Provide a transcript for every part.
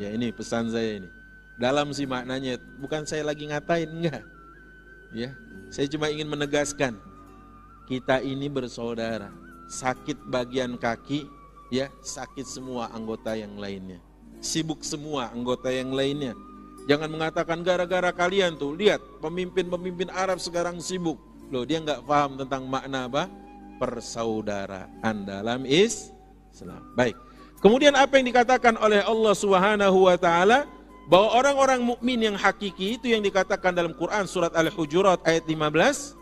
Ya ini pesan saya ini. Dalam sih maknanya, bukan saya lagi ngatain, enggak. Ya, saya cuma ingin menegaskan, kita ini bersaudara. Sakit bagian kaki, ya sakit semua anggota yang lainnya. Sibuk semua anggota yang lainnya. Jangan mengatakan gara-gara kalian tuh, lihat pemimpin-pemimpin Arab sekarang sibuk. Loh dia nggak paham tentang makna apa? Persaudaraan dalam Islam. Baik. Kemudian apa yang dikatakan oleh Allah Subhanahu wa taala bahwa orang-orang mukmin yang hakiki itu yang dikatakan dalam Quran surat Al-Hujurat ayat 15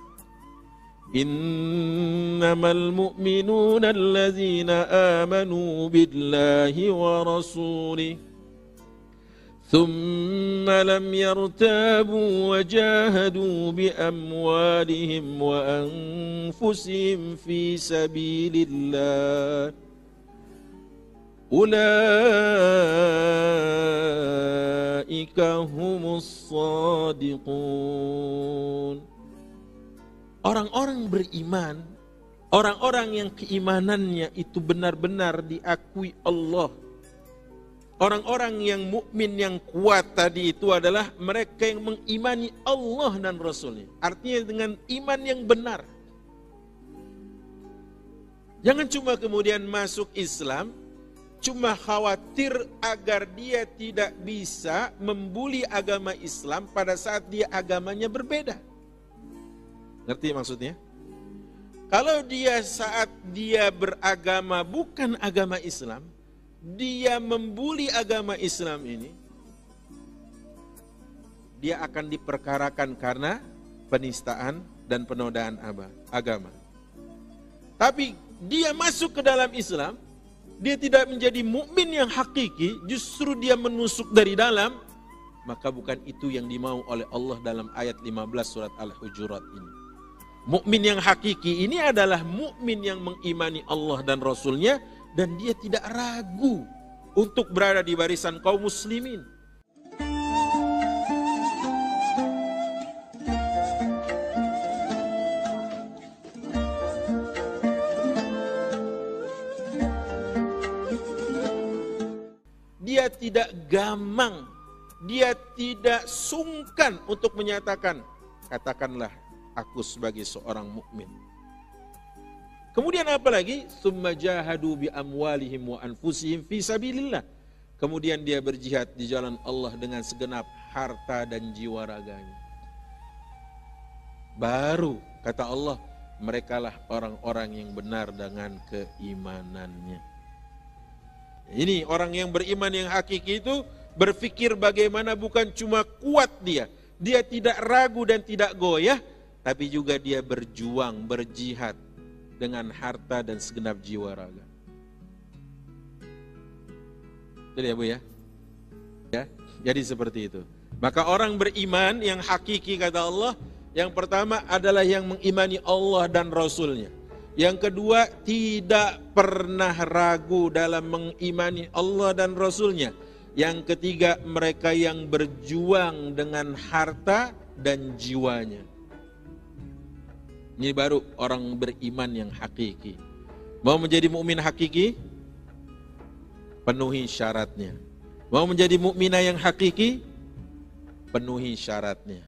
Innamal mu'minuna allazina amanu billahi wa rasulih ثم لم يرتابوا وجاهدوا بأموالهم وأنفسهم في سبيل الله Ulaika humus sadiqun. Orang-orang beriman, orang-orang yang keimanannya itu benar-benar diakui Allah. Orang-orang yang mukmin yang kuat tadi itu adalah mereka yang mengimani Allah dan Rasulnya. Artinya dengan iman yang benar. Jangan cuma kemudian masuk Islam, cuma khawatir agar dia tidak bisa membuli agama Islam pada saat dia agamanya berbeda. Ngerti maksudnya? Kalau dia saat dia beragama bukan agama Islam, dia membuli agama Islam ini, dia akan diperkarakan karena penistaan dan penodaan agama. Tapi dia masuk ke dalam Islam, dia tidak menjadi mukmin yang hakiki, justru dia menusuk dari dalam, maka bukan itu yang dimau oleh Allah dalam ayat 15 surat Al-Hujurat ini. Mukmin yang hakiki ini adalah mukmin yang mengimani Allah dan Rasulnya dan dia tidak ragu untuk berada di barisan kaum muslimin. Dia tidak gamang, dia tidak sungkan untuk menyatakan, katakanlah aku sebagai seorang mukmin. Kemudian apa lagi? Summa jahadu bi amwalihim wa anfusihim fi sabilillah. Kemudian dia berjihad di jalan Allah dengan segenap harta dan jiwa raganya. Baru kata Allah, merekalah orang-orang yang benar dengan keimanannya. Ini orang yang beriman yang hakiki itu berpikir bagaimana bukan cuma kuat dia, dia tidak ragu dan tidak goyah, tapi juga dia berjuang, berjihad dengan harta dan segenap jiwa raga. Itu ya Bu ya. Ya, jadi seperti itu. Maka orang beriman yang hakiki kata Allah, yang pertama adalah yang mengimani Allah dan Rasulnya. Yang kedua, tidak pernah ragu dalam mengimani Allah dan Rasulnya. Yang ketiga, mereka yang berjuang dengan harta dan jiwanya. Ini baru orang beriman yang hakiki. Mau menjadi mukmin hakiki? Penuhi syaratnya. Mau menjadi mukminah yang hakiki? Penuhi syaratnya.